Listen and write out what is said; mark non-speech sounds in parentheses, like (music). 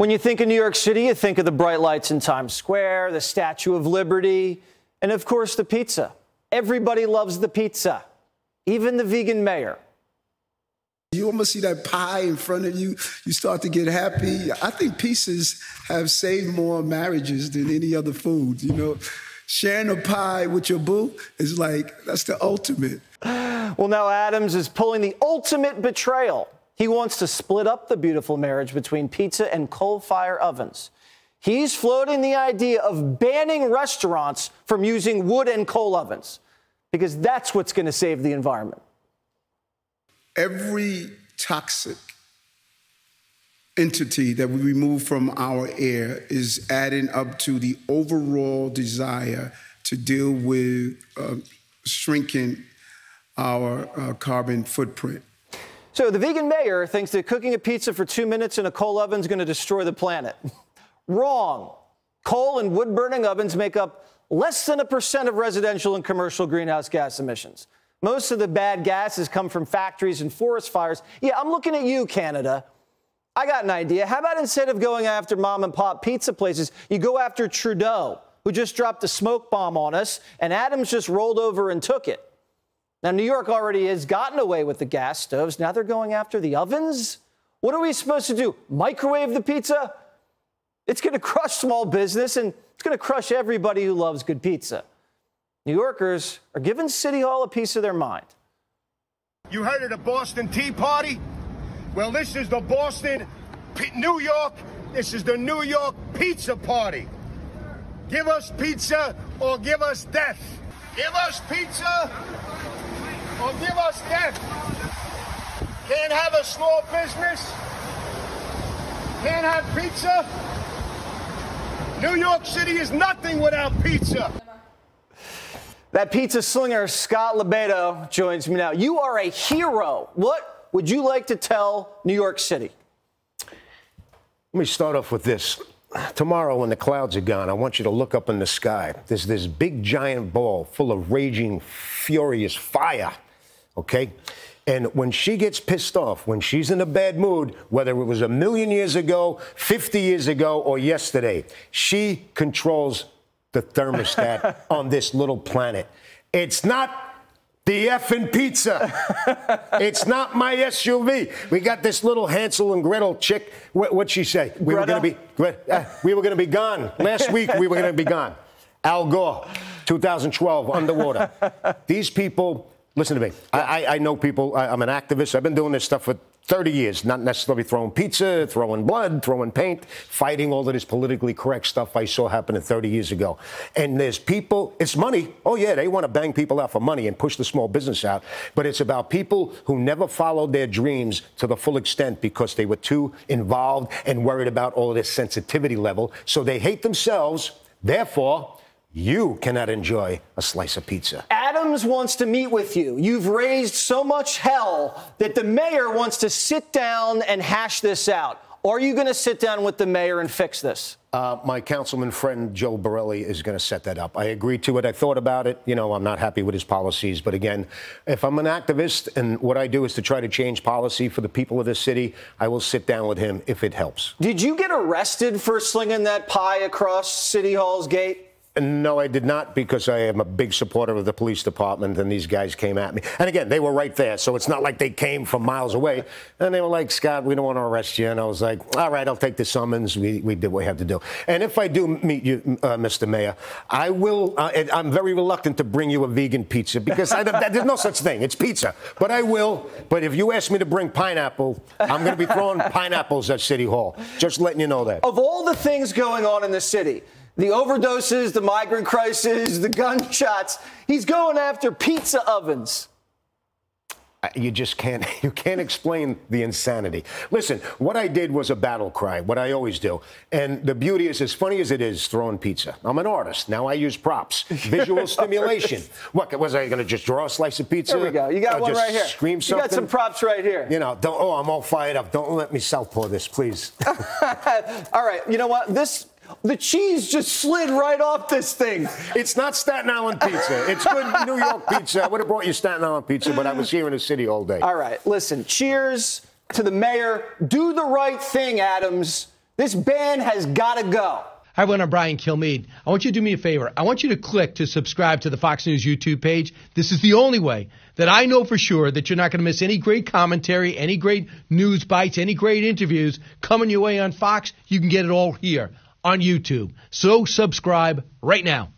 When you think of New York City, you think of the bright lights in Times Square, the Statue of Liberty, and of course the pizza. Everybody loves the pizza, even the vegan mayor. You almost see that pie in front of you, you start to get happy. I think pizzas have saved more marriages than any other food. You know, sharing a pie with your boo is like, that's the ultimate. Well, now Adams is pulling the ultimate betrayal. He wants to split up the beautiful marriage between pizza and coal fire ovens. He's floating the idea of banning restaurants from using wood and coal ovens because that's what's going to save the environment every toxic entity that we remove from our air is adding up to the overall desire to deal with uh, shrinking our uh, carbon footprint. So the vegan mayor thinks that cooking a pizza for two minutes in a coal oven is going to destroy the planet. (laughs) Wrong. Coal and wood burning ovens make up less than a percent of residential and commercial greenhouse gas emissions. Most of the bad gases come from factories and forest fires. Yeah, I'm looking at you, Canada. I got an idea. How about instead of going after mom and pop pizza places, you go after Trudeau, who just dropped a smoke bomb on us, and Adams just rolled over and took it. Now, New York already has gotten away with the gas stoves. Now they're going after the ovens? What are we supposed to do? Microwave the pizza? It's going to crush small business and it's going to crush everybody who loves good pizza. New Yorkers are giving City Hall a piece of their mind. You heard of the Boston Tea Party? Well, this is the Boston, New York, this is the New York Pizza Party. Give us pizza or give us death. Give us pizza or give us death. Can't have a small business. Can't have pizza. New York City is nothing without pizza. That pizza slinger, Scott LoBaido, joins me now. You are a hero. What would you like to tell New York City? Let me start off with this. Tomorrow, when the clouds are gone, I want you to look up in the sky. There's this big giant ball full of raging, furious fire, okay? And when she gets pissed off, when she's in a bad mood, whether it was a million years ago, 50 years ago, or yesterday, she controls the thermostat (laughs) on this little planet. It's not the effing pizza. (laughs) it's not my SUV. We got this little Hansel and Gretel chick. What, would she say? We Greta? were going to be uh, we were going to be gone last week. We were going to be gone. Al Gore, 2012, underwater. (laughs) These people. Listen to me. I, I, I know people. I, I'm an activist. I've been doing this stuff for 30 years, not necessarily throwing pizza, throwing blood, throwing paint, fighting all of this politically correct stuff I saw happening 30 years ago. And there's people, it's money. Oh, yeah, they want to bang people out for money and push the small business out. But it's about people who never followed their dreams to the full extent because they were too involved and worried about all of this sensitivity level. So they hate themselves. Therefore, you cannot enjoy a slice of pizza. Adams wants to meet with you. You've raised so much hell that the mayor wants to sit down and hash this out. Are you going to sit down with the mayor and fix this? Uh, my councilman friend Joe Borelli is going to set that up. I agreed to it. I thought about it. You know, I'm not happy with his policies. But again, if I'm an activist and what I do is to try to change policy for the people of this city, I will sit down with him if it helps. Did you get arrested for slinging that pie across City Hall's gate? No, I did not because I am a big supporter of the police department and these guys came at me. And again, they were right there, so it's not like they came from miles away. And they were like, Scott, we don't want to arrest you. And I was like, all right, I'll take the summons. We, we did what we had to do. And if I do meet you, uh, Mr. Mayor, I will, uh, I'm very reluctant to bring you a vegan pizza because I, there's no such thing. It's pizza. But I will. But if you ask me to bring pineapple, I'm going to be throwing (laughs) pineapples at City Hall. Just letting you know that. Of all the things going on in the city, the overdoses, the migrant crisis, the gunshots. He's going after pizza ovens. You just can't (laughs) you can't explain the insanity. Listen, what I did was a battle cry, what I always do. And the beauty is as funny as it is throwing pizza. I'm an artist. Now I use props. Visual (laughs) stimulation. What was I gonna just draw a slice of pizza? There we go. You got one right here. Scream something. You got some props right here. You know, don't oh, I'm all fired up. Don't let me southpaw this, please. (laughs) All right, you know what? This the cheese just slid right off this thing. It's not Staten Island pizza. It's good (laughs) New York pizza. I would have brought you Staten Island pizza, but I was here in the city all day. All right, listen, cheers to the mayor. Do the right thing, Adams. This ban has got to go. Hi, everyone. I'm Brian Kilmeade. I want you to do me a favor. I want you to click to subscribe to the Fox News YouTube page. This is the only way that I know for sure that you're not going to miss any great commentary, any great news bites, any great interviews coming your way on Fox. You can get it all here on YouTube. So subscribe right now.